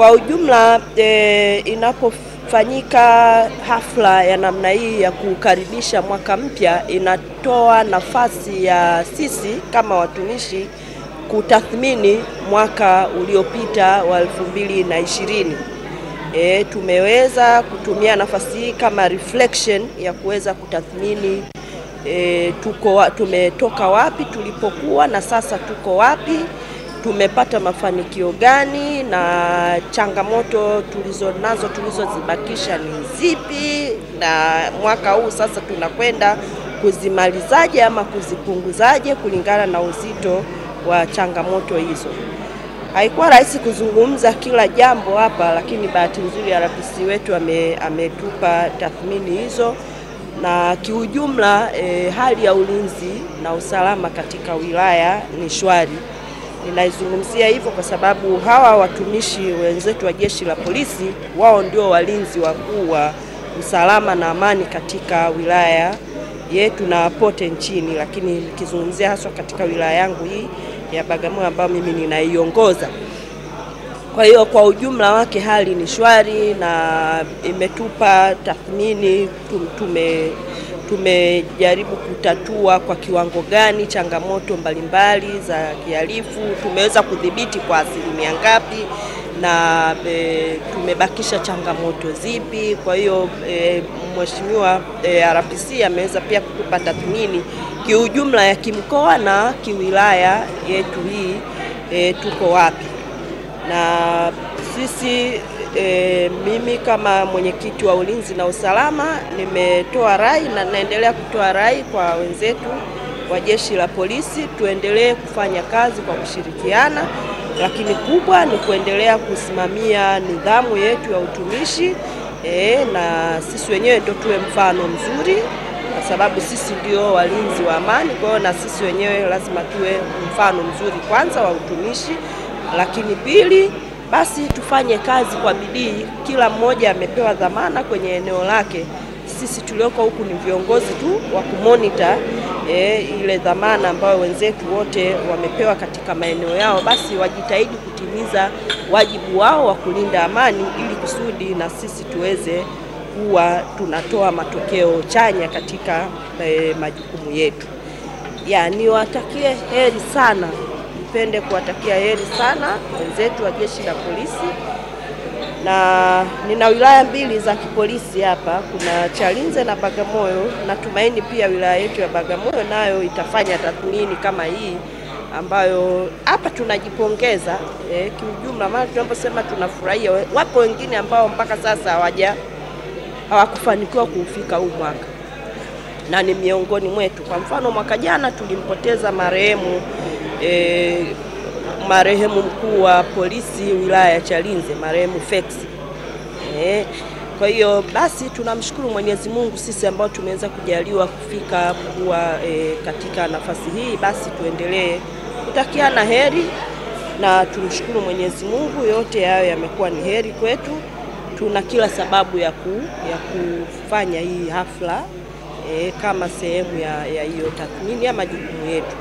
Kwa ujumla e, inapofanyika hafla ya namna hii ya kukaribisha mwaka mpya inatoa nafasi ya sisi kama watumishi kutathmini mwaka uliopita wa elfu mbili na ishirini. E, tumeweza kutumia nafasi hii kama reflection ya kuweza kutathmini e, tuko tumetoka wapi tulipokuwa na sasa tuko wapi, tumepata mafanikio gani na changamoto tulizonazo tulizozibakisha ni zipi, na mwaka huu sasa tunakwenda kuzimalizaje ama kuzipunguzaje kulingana na uzito wa changamoto hizo. Haikuwa rahisi kuzungumza kila jambo hapa, lakini bahati nzuri RPC wetu ame, ametupa tathmini hizo na kiujumla e, hali ya ulinzi na usalama katika wilaya ni shwari. Ninaizungumzia hivyo kwa sababu hawa watumishi wenzetu wa jeshi la polisi wao ndio walinzi wakuu wa usalama na amani katika wilaya yetu na pote nchini, lakini nikizungumzia haswa katika wilaya yangu hii ya Bagamoyo ambayo mimi ninaiongoza. Kwa hiyo kwa ujumla wake hali ni shwari na imetupa tathmini tume tumejaribu kutatua kwa kiwango gani changamoto mbalimbali za kihalifu, tumeweza kudhibiti kwa asilimia ngapi na e, tumebakisha changamoto zipi. Kwa hiyo e, Mheshimiwa e, RPC ameweza pia kutupa tathmini kiujumla ya kimkoa na kiwilaya yetu hii e, tuko wapi na sisi e, mimi kama mwenyekiti wa ulinzi na usalama nimetoa rai na naendelea kutoa rai kwa wenzetu wa jeshi la polisi, tuendelee kufanya kazi kwa kushirikiana, lakini kubwa ni kuendelea kusimamia nidhamu yetu ya utumishi e, na sisi wenyewe ndio tuwe mfano mzuri, kwa sababu sisi ndio walinzi wa amani. Kwa hiyo na sisi wenyewe lazima tuwe mfano mzuri kwanza wa utumishi, lakini pili basi tufanye kazi kwa bidii. Kila mmoja amepewa dhamana kwenye eneo lake. Sisi tulioko huku ni viongozi tu wa kumonita e, ile dhamana ambayo wenzetu wote wamepewa katika maeneo yao, basi wajitahidi kutimiza wajibu wao wa kulinda amani, ili kusudi na sisi tuweze kuwa tunatoa matokeo chanya katika e, majukumu yetu. Ya, niwatakie heri sana nipende kuwatakia heri sana wenzetu wa jeshi la polisi, na nina wilaya mbili za kipolisi hapa, kuna Chalinze na Bagamoyo. Natumaini pia wilaya yetu ya Bagamoyo nayo itafanya tathmini kama hii ambayo hapa tunajipongeza eh, kiujumla. Maana tunaposema tunafurahia, wapo wengine ambao mpaka sasa hawaja hawakufanikiwa kuufika huu mwaka na ni miongoni mwetu. Kwa mfano mwaka jana tulimpoteza marehemu E, marehemu mkuu wa polisi wilaya ya Chalinze marehemu Fex. E, kwa hiyo basi tunamshukuru Mwenyezi Mungu sisi ambao tumeweza kujaliwa kufika kuwa e, katika nafasi hii, basi tuendelee kutakiana heri na tumshukuru Mwenyezi Mungu, yote hayo yamekuwa ni heri kwetu. Tuna kila sababu ya, ku, ya kufanya hii hafla e, kama sehemu ya hiyo tathmini ya majukumu yetu.